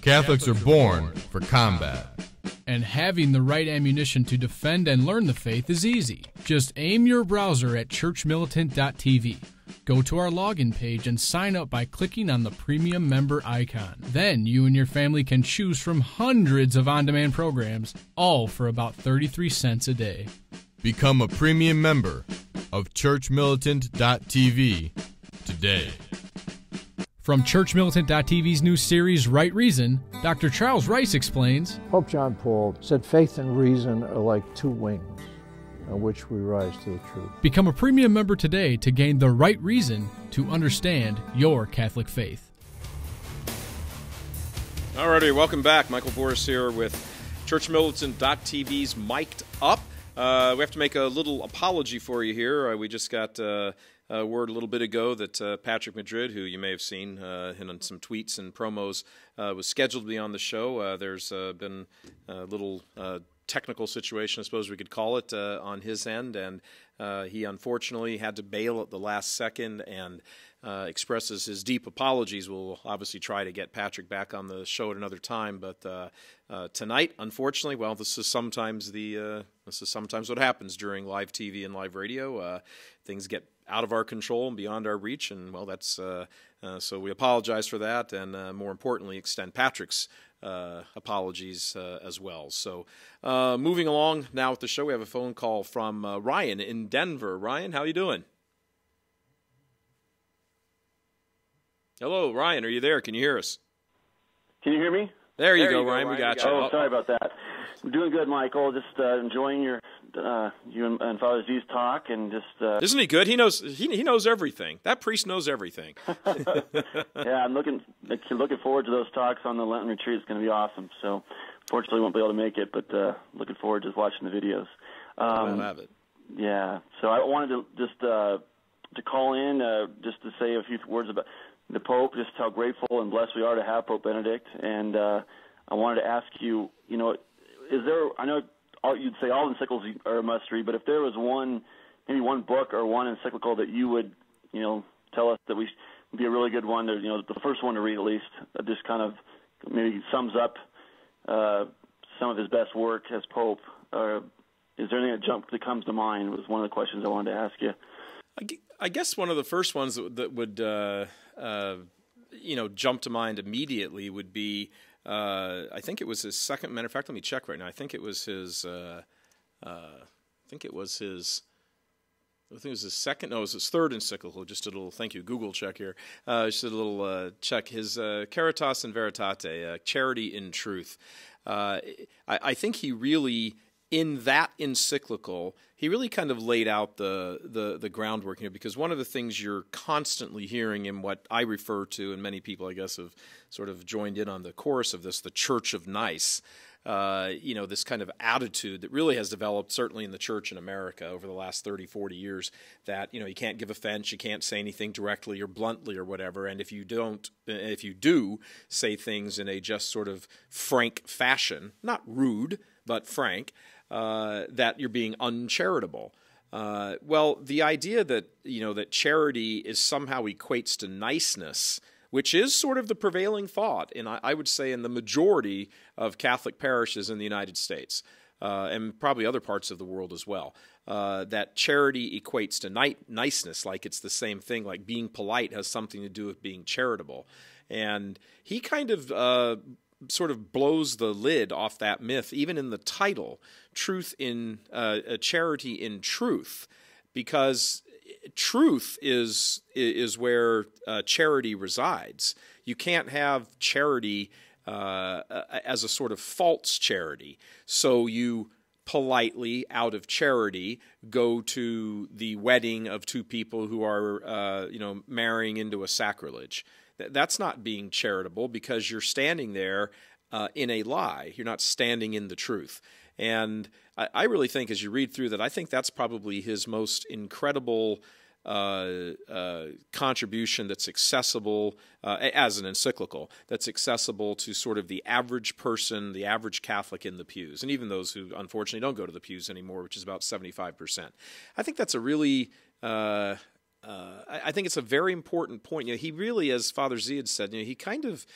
Catholics are born for combat. And having the right ammunition to defend and learn the faith is easy. Just aim your browser at churchmilitant.tv. Go to our login page and sign up by clicking on the premium member icon. Then you and your family can choose from hundreds of on demand programs, all for about 33 cents a day. Become a premium member of churchmilitant.tv today. From ChurchMilitant.tv's new series, Right Reason, Dr. Charles Rice explains Pope John Paul said faith and reason are like two wings. on which we rise to the truth. Become a premium member today to gain the right reason to understand your Catholic faith. Alrighty, welcome back. Michael Voris here with ChurchMilitant.tv's Mic'd Up. Uh, we have to make a little apology for you here. Uh, we just got uh, a word a little bit ago that uh, Patrick Madrid, who you may have seen uh, in some tweets and promos, uh, was scheduled to be on the show. there's been a little technical situation, I suppose we could call it, uh, on his end. And uh, he unfortunately had to bail at the last second and uh, expresses his deep apologies. We'll obviously try to get Patrick back on the show at another time. But uh, uh, tonight, unfortunately, well, this is sometimes the uh, this is sometimes what happens during live TV and live radio. things get out of our control and beyond our reach, and well, that's so we apologize for that, and more importantly, extend Patrick's uh, apologies uh, as well. So, uh, moving along now with the show, we have a phone call from uh, Ryan in Denver. Ryan, how are you doing? Hello, Ryan. Are you there? Can you hear us? Can you hear me? There you, there go, you go, Ryan. We got you. Oh, sorry about that. I'm doing good, Michael. Just uh, enjoying your uh, you and, and Father Z's talk, and just uh, isn't he good? He knows he he knows everything. That priest knows everything. yeah, I'm looking looking forward to those talks on the Lenten retreat. It's going to be awesome. So, fortunately, won't be able to make it, but uh, looking forward to just watching the videos. Um, I have it. Yeah. So I wanted to just uh, to call in uh, just to say a few words about the Pope, just how grateful and blessed we are to have Pope Benedict, and uh, I wanted to ask you, you know is there? I know all, you'd say all encyclicals are a must read, but if there was one, maybe one book or one encyclical that you would, you know, tell us that we would be a really good one, to, you know, the first one to read at least, that just kind of maybe sums up uh, some of his best work as Pope. Or is there anything that jump that comes to mind? Was one of the questions I wanted to ask you. I guess one of the first ones that, that would, uh, uh, you know, jump to mind immediately would be uh, I think it was his second. Matter of fact, let me check right now. I think it was his. Uh, uh, I think it was his. I think it was his second. No, it was his third encyclical. Just a little thank you, Google check here. Uh, just a little check. His Caritas in Veritate, Charity in Truth. I, I think he really in that encyclical, he really kind of laid out the, the, the groundwork here because one of the things you're constantly hearing in what I refer to, and many people, I guess, have sort of joined in on the chorus of this, the Church of Nice. Uh, you know, this kind of attitude that really has developed, certainly in the church in America over the last 30, 40 years, that, you know, you can't give offense, you can't say anything directly or bluntly or whatever. And if you don't, if you do say things in a just sort of frank fashion, not rude, but frank, uh, that you're being uncharitable. Uh, well, the idea that you know that charity is somehow equates to niceness, which is sort of the prevailing thought, and I, I would say in the majority of Catholic parishes in the United States. Uh, and probably other parts of the world as well. Uh, that charity equates to ni- niceness, like it's the same thing, like being polite has something to do with being charitable. And he kind of uh, sort of blows the lid off that myth, even in the title, "Truth in uh, Charity in Truth," because truth is is where uh, charity resides. You can't have charity uh, as a sort of false charity. So you politely, out of charity, go to the wedding of two people who are, uh, you know, marrying into a sacrilege that's not being charitable because you're standing there uh, in a lie. You're not standing in the truth. And I, I, really think, as you read through that, I think that's probably his most incredible uh, uh, contribution that's accessible uh, as an encyclical, that's accessible to sort of the average person, the average Catholic in the pews, and even those who unfortunately don't go to the pews anymore, which is about 75%. I think that's a really uh, I, I, think it's a very important point. You know, he really, as Father Z had said, you know, he kind of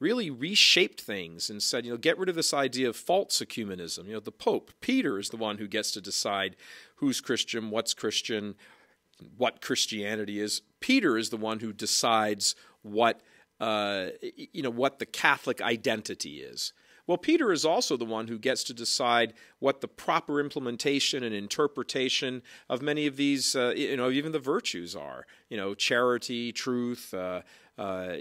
really reshaped things and said, you know, get rid of this idea of false ecumenism. You know, the Pope, Peter, is the one who gets to decide who's Christian, what's Christian, what Christianity is. Peter is the one who decides what, uh, you know, what the Catholic identity is. Well, Peter is also the one who gets to decide what the proper implementation and interpretation of many of these, uh, you know, even the virtues are. You know, charity, truth, uh, uh,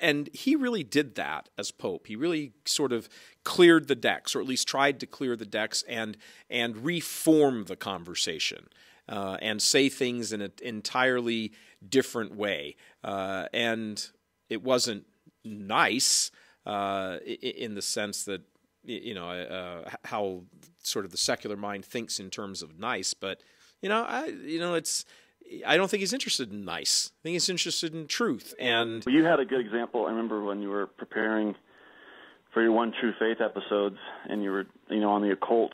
and he really did that as Pope. He really sort of cleared the decks, or at least tried to clear the decks and and reform the conversation. Uh, and say things in an entirely different way. Uh, and it wasn't nice uh, in the sense that you know uh, how sort of the secular mind thinks in terms of nice, but you know, I you know it's. I don't think he's interested in nice. I think he's interested in truth. And well, you had a good example. I remember when you were preparing for your One True Faith episodes, and you were you know on the occult,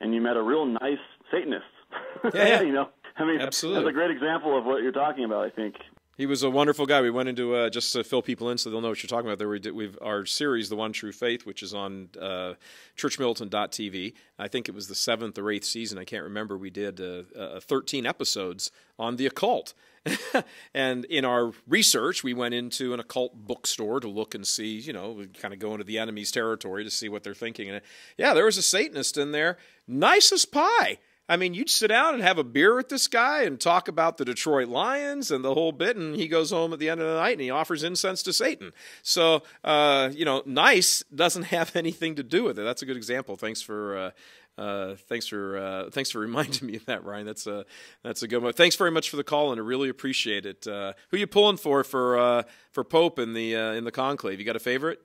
and you met a real nice Satanist. Yeah, yeah. you know, I mean, absolutely, that's a great example of what you're talking about. I think. He was a wonderful guy. We went into uh, just to fill people in so they'll know what you're talking about. There we did, we've our series, The One True Faith, which is on uh, ChurchMilitant.tv. I think it was the seventh or eighth season. I can't remember. We did uh, uh 13 episodes on the occult. and in our research, we went into an occult bookstore to look and see, you know, kind of go into the enemy's territory to see what they're thinking. And yeah, there was a Satanist in there, nice as pie. I mean, you'd sit down and have a beer with this guy and talk about the Detroit Lions and the whole bit, and he goes home at the end of the night and he offers incense to Satan. So, uh, you know, nice doesn't have anything to do with it. That's a good example. Thanks for. Uh, uh, thanks for uh, thanks for reminding me of that, Ryan. That's a that's a good one. Thanks very much for the call, and I really appreciate it. Uh, who you pulling for for uh, for Pope in the uh, in the conclave? You got a favorite?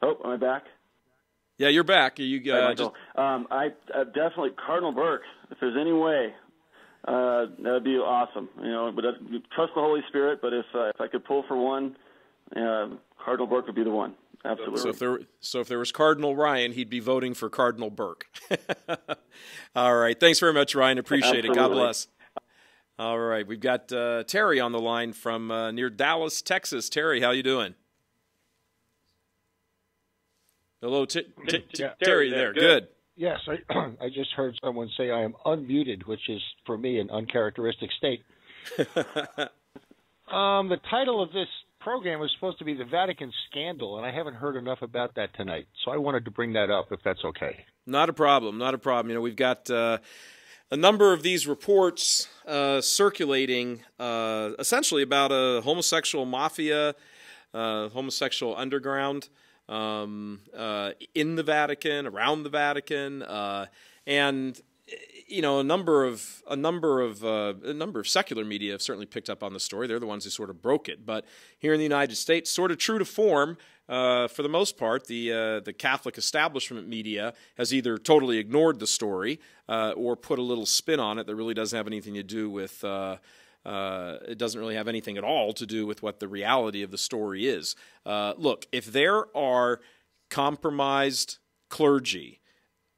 Oh, am I back? Yeah, you're back. You uh, just... um, I uh, definitely Cardinal Burke. If there's any way, uh, that'd be awesome. You know, but uh, trust the Holy Spirit. But if uh, if I could pull for one, uh, Cardinal Burke would be the one. Absolutely. So if there so if there was Cardinal Ryan, he'd be voting for Cardinal Burke. All right. Thanks very much, Ryan. Appreciate Absolutely. it. God bless. All right, we've got uh, Terry on the line from uh, near Dallas, Texas. Terry, how you doing? Hello, t- t- t- Terry. There, good. good. Yes, I, I just heard someone say I am unmuted, which is for me an uncharacteristic state. um, the title of this program was supposed to be the Vatican scandal, and I haven't heard enough about that tonight. So I wanted to bring that up, if that's okay. Not a problem. Not a problem. You know, we've got. Uh, a number of these reports uh, circulating uh, essentially about a homosexual mafia, uh, homosexual underground um, uh, in the Vatican, around the Vatican, uh, and you know a number of a number of uh, a number of secular media have certainly picked up on the story. They're the ones who sort of broke it. But here in the United States, sort of true to form, uh, for the most part, the uh, the Catholic establishment media has either totally ignored the story uh, or put a little spin on it that really doesn't have anything to do with uh, it doesn't really have anything at all to do with what the reality of the story is. Uh, look, if there are compromised clergy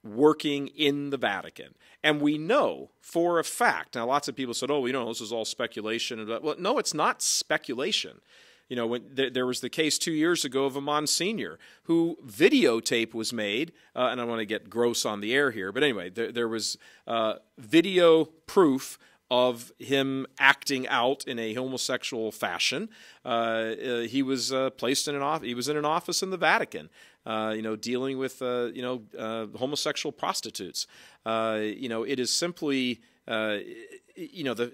working in the Vatican, and we know for a fact, now lots of people said, oh, you know, this is all speculation. Well, no, it's not speculation. You know, when th- there was the case two years ago of a Monsignor who videotape was made, uh, and I want to get gross on the air here, but anyway, there, there was uh, video proof of him acting out in a homosexual fashion. Uh, uh, he was uh, placed in an office. He was in an office in the Vatican. Uh, you know, dealing with uh, you know uh, homosexual prostitutes. you know, it is simply you know the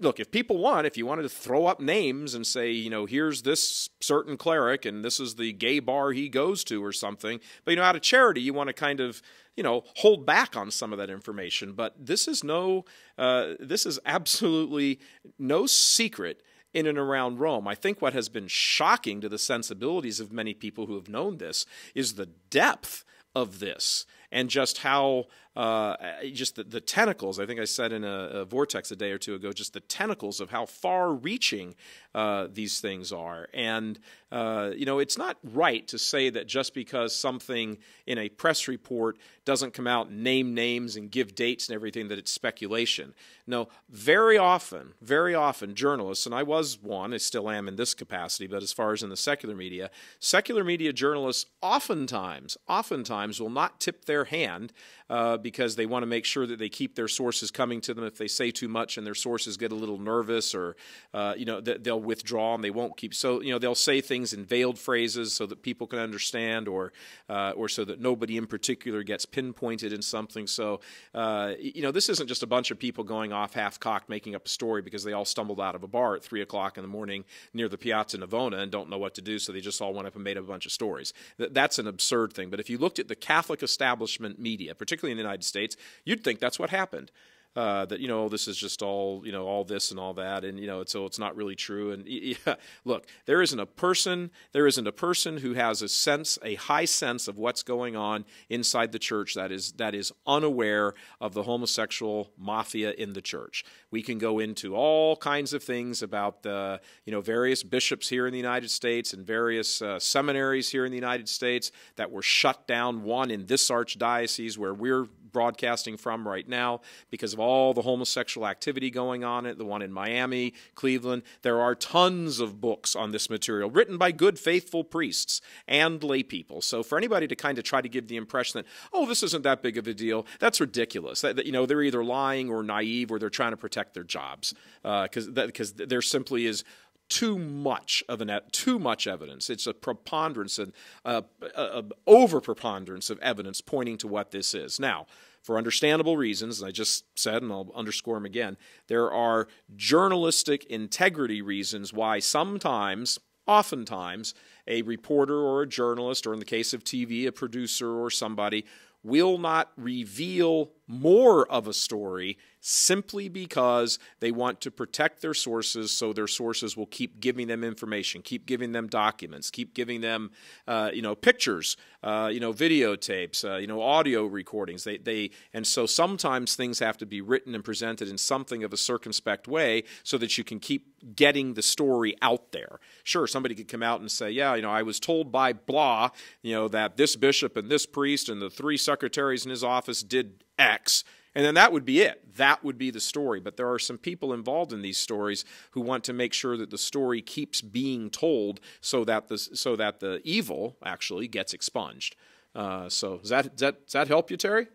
look, if people want, if you wanted to throw up names and say, you know, here's this certain cleric and this is the gay bar he goes to or something, but, you know, out of charity, you want to kind of, you know, hold back on some of that information. But this is no, uh, this is absolutely no secret in and around Rome. I think what has been shocking to the sensibilities of many people who have known this is the depth of this and just how uh, just the, the, tentacles. I think I said in a, a, vortex a day or two ago, just the tentacles of how far-reaching uh, these things are. And uh, you know, it's not right to say that just because something in a press report doesn't come out name names and give dates and everything that it's speculation. No, very often, very often, journalists, and I was one, I still am in this capacity, but as far as in the secular media, secular media journalists oftentimes, oftentimes will not tip their hand uh, because they want to make sure that they keep their sources coming to them. If they say too much and their sources get a little nervous or, uh, you know, they'll withdraw and they won't keep. So, you know, they'll say things in veiled phrases so that people can understand, or uh, or so that nobody in particular gets pinpointed in something. So uh, you know, this isn't just a bunch of people going off half cocked making up a story because they all stumbled out of a bar at three o'clock in the morning near the Piazza Navona and don't know what to do, so they just all went up and made up a bunch of stories. That's an absurd thing. But if you looked at the Catholic establishment media, particularly in the United States, you'd think that's what happened. Uh, that you know this is just all you know all this and all that and you know so it's not really true. And yeah, look there isn't a person there isn't a person who has a sense a high sense of what's going on inside the church that is that is unaware of the homosexual mafia in the church. We can go into all kinds of things about the you know various bishops here in the United States and various uh, seminaries here in the United States that were shut down one in this archdiocese where we're broadcasting from right now because of all the homosexual activity going on it the one in Miami, Cleveland. There are tons of books on this material written by good, faithful priests and lay people. So for anybody to kind of try to give the impression that, oh, this isn't that big of a deal, that's ridiculous. That, that you know, they're either lying or naive or they're trying to protect their jobs because uh, because there simply is too much of an too much evidence. It's a preponderance and uh, uh, over preponderance of evidence pointing to what this is. Now, for understandable reasons, I just said, and I'll underscore them again, there are journalistic integrity reasons why sometimes, oftentimes, a reporter or a journalist, or in the case of TV, a producer or somebody, will not reveal more of a story simply because they want to protect their sources so their sources will keep giving them information keep giving them documents keep giving them uh, you know pictures uh, you know videotapes uh, you know audio recordings. They, they and so sometimes things have to be written and presented in something of a circumspect way so that you can keep getting the story out there. Sure somebody could come out and say yeah you know i was told by blah you know that this bishop and this priest and the three secretaries in his office did X. And then that would be it. That would be the story. But there are some people involved in these stories who want to make sure that the story keeps being told so that the, so that the evil actually gets expunged. Uh, so does that, does that, does that help you, Terry?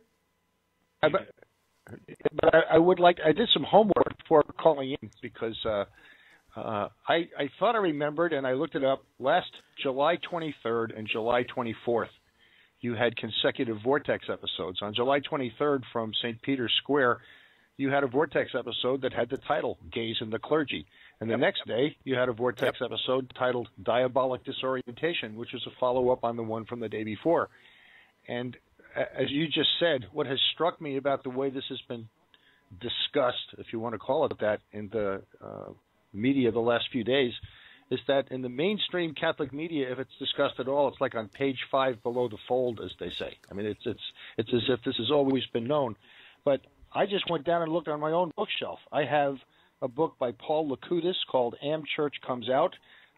I, but, I, I, would like, I did some homework before calling in because uh, uh, I, I thought I remembered and I looked it up last July 23rd and July 24th you had consecutive Vortex episodes. On July 23rd from St. Peter's Square, you had a Vortex episode that had the title Gays and the Clergy. And the yep. next day, you had a Vortex yep. episode titled Diabolic Disorientation, which was a follow up on the one from the day before. And as you just said, what has struck me about the way this has been discussed, if you want to call it that, in the uh, media the last few days, is that in the mainstream Catholic media, if it's discussed at all, it's like on page five below the fold, as they say. I mean, it's it's it's as if this has always been known. But I just went down and looked on my own bookshelf. I have a book by Paul Likoudis called Am Church Comes Out.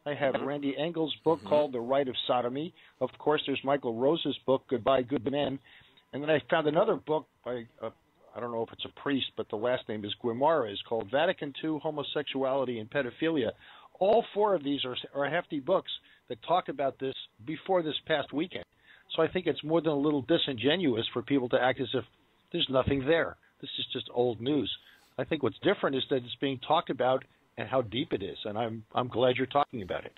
I have Randy Engel's book mm-hmm. called The Rite of Sodomy. Of course, there's Michael Rose's book Goodbye Good Men, and then I found another book by a, I don't know if it's a priest, but the last name is Guimaraes called Vatican II Homosexuality and Pedophilia all four of these are, are hefty books that talk about this before this past weekend. So I think it's more than a little disingenuous for people to act as if there's nothing there. This is just old news. I think what's different is that it's being talked about and how deep it is, and I'm I'm glad you're talking about it.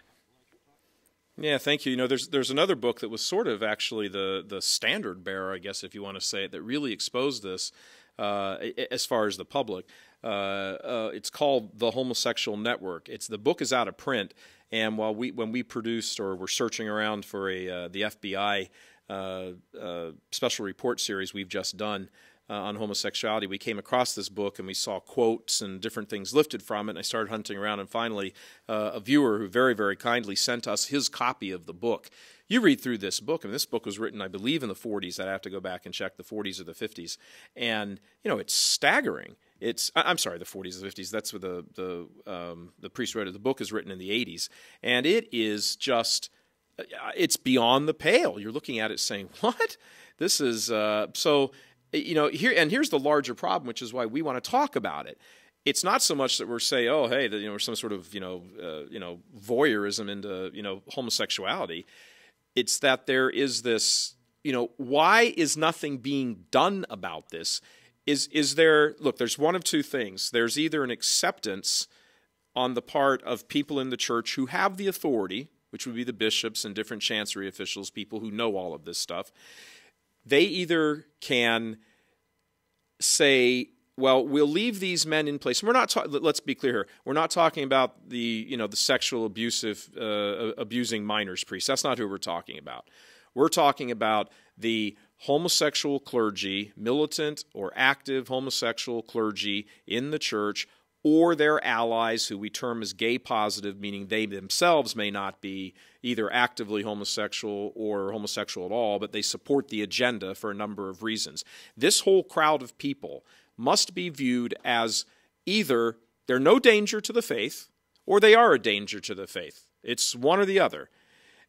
Yeah, thank you. You know, there's there's another book that was sort of actually the the standard bearer, I guess, if you want to say it, that really exposed this uh, as far as the public. Uh, uh, it's called The Homosexual Network. It's the book is out of print, and while we when we produced or were searching around for a uh, the FBI uh, uh, special report series we've just done. on homosexuality, we came across this book and we saw quotes and different things lifted from it. And I started hunting around, and finally, a viewer who very, very kindly sent us his copy of the book you read through this book, and this book was written, I believe, in the 40s. I'd have to go back and check the 40s or the 50s, and you know it's staggering. It's I'm sorry, the 40s or 50s. That's what the the um, the priest wrote it. The book is written in the 80s, and it is just uh, it's beyond the pale. You're looking at it saying, "What? This is uh, so." You know, here and here's the larger problem, which is why we want to talk about it it's not so much that we're say, oh, hey, you know, some sort of you know, uh, you know, voyeurism into you know homosexuality. It's that there is this, you know, why is nothing being done about this? Is is there look, there's one of two things. There's either an acceptance on the part of people in the church who have the authority which would be the bishops and different chancery officials, people who know all of this stuff, they either can say, well, we'll leave these men in place. and we're not. Ta- let's be clear here. We're not talking about the you know the sexual abusive uh, abusing minors priests. That's not who we're talking about. We're talking about the homosexual clergy, militant or active homosexual clergy in the church or their allies who we term as gay positive, meaning they themselves may not be either actively homosexual or homosexual at all, but they support the agenda for a number of reasons. This whole crowd of people must be viewed as either they're no danger to the faith or they are a danger to the faith. It's one or the other.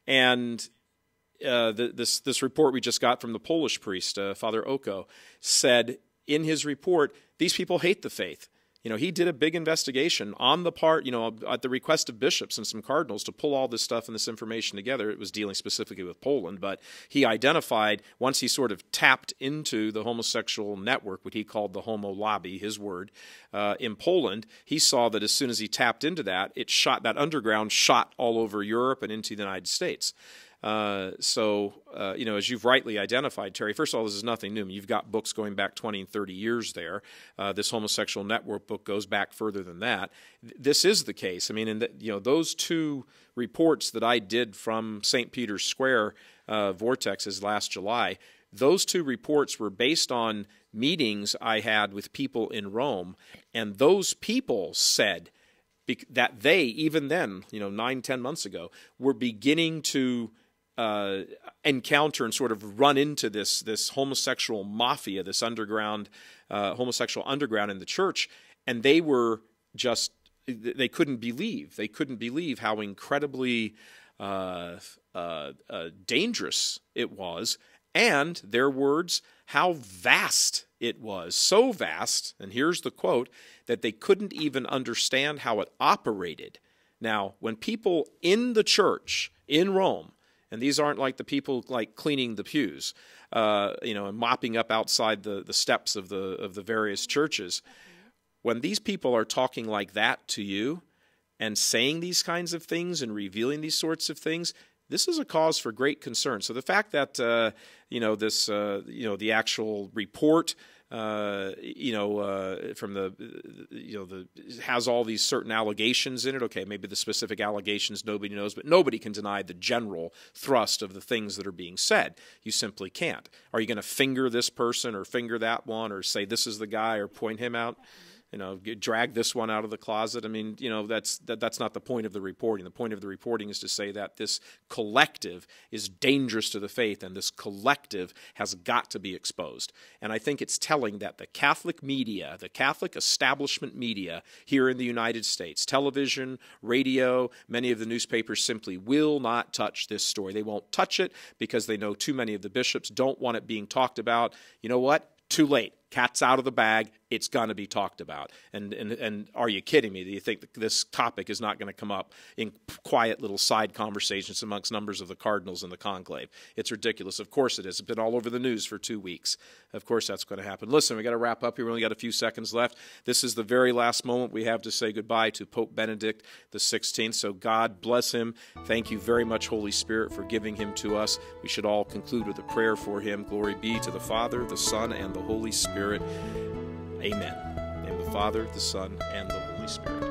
And uh, this, this report we just got from the Polish priest, uh, Father Oko, said in his report, these people hate the faith. You know, he did a big investigation on the part, you know, at the request of bishops and some cardinals to pull all this stuff and this information together. It was dealing specifically with Poland, but he identified, once he sort of tapped into the homosexual network, what he called the homo lobby, his word, uh, in Poland, he saw that as soon as he tapped into that, it shot, that underground shot all over Europe and into the United States. Uh, so, uh, you know, as you've rightly identified, Terry, first of all, this is nothing new. You've got books going back 20 and 30 years there. Uh, this homosexual network book goes back further than that. This is the case. I mean, the, you know, those two reports that I did from St. Peter's Square uh, vortexes last July, those two reports were based on meetings I had with people in Rome, and those people said that they, even then, you know, nine, ten months ago, were beginning to uh, encounter and sort of run into this this homosexual mafia, this underground uh, homosexual underground in the church, and they were just they couldn't believe they couldn't believe how incredibly uh, uh, uh dangerous it was, and their words how vast it was, so vast. And here's the quote that they couldn't even understand how it operated. Now, when people in the church in Rome and these aren't like the people like cleaning the pews, uh, you know, and mopping up outside the, the steps of the of the various churches. When these people are talking like that to you and saying these kinds of things and revealing these sorts of things, this is a cause for great concern. So the fact that uh, you know this, uh, you know, the actual report uh, you know, uh, from the, you know, the has all these certain allegations in it. Okay, maybe the specific allegations nobody knows, but nobody can deny the general thrust of the things that are being said. You simply can't. Are you going to finger this person or finger that one or say this is the guy or point him out? You know, drag this one out of the closet. I mean, you know, that's that, that's not the point of the reporting. The point of the reporting is to say that this collective is dangerous to the faith, and this collective has got to be exposed. And I think it's telling that the Catholic media, the Catholic establishment media here in the United States, television, radio, many of the newspapers simply will not touch this story. They won't touch it because they know too many of the bishops don't want it being talked about. You know what? Too late cat's out of the bag it's going to be talked about. And, and and are you kidding me? Do you think this topic is not going to come up in quiet little side conversations amongst numbers of the cardinals in the conclave? It's ridiculous. Of course it is. It's been all over the news for two weeks. Of course that's going to happen. Listen we got to wrap up here. We only got a few seconds left. This is the very last moment we have to say goodbye to pope benedict the 16th so god bless him. Thank you very much holy spirit for giving him to us. We should all conclude with a prayer for him. Glory be to the father the son and the holy spirit Spirit. Amen. In the Father, the Son, and the Holy Spirit.